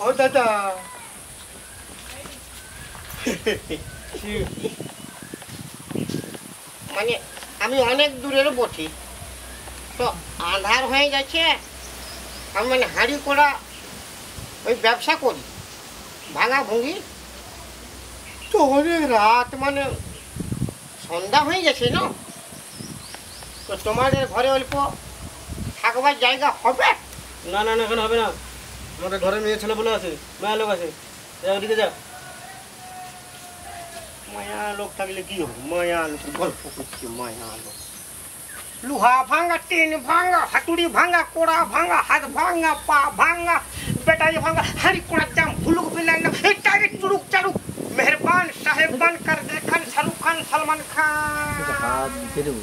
ও দাদা মানে আমি অনেক দূরের বসি তো আধার হয়ে গেছে আমি মানে হাঁড়ি করা ওই ব্যবসা করি ভাঙা ভুঙি তো অনেক রাত মানে সন্ধ্যা হয়ে গেছে না? তো তোমাদের ঘরে অল্প থাকবার জায়গা হবে? না না না এখানে হবে না। আমাদের ঘরে মেয়ে ছেলে বলে আছে মেয়ে লোক আছে যা ওদিকে যা মায়া লোক থাকলে কি হবে মায়া লোক গল্প করছে মায়া লোক লোহা ভাঙা টিন ভাঙা হাতুড়ি ভাঙা কোড়া ভাঙা হাত ভাঙা পা ভাঙা বেটাই ভাঙা হাড়ি কোড়া জাম ভুলুক বিলাই না এটাকে চুরুক চারুক মেহরবান সাহেব বান কর দেখান শাহরুখ খান সলমান খান হাত দিয়ে দেবো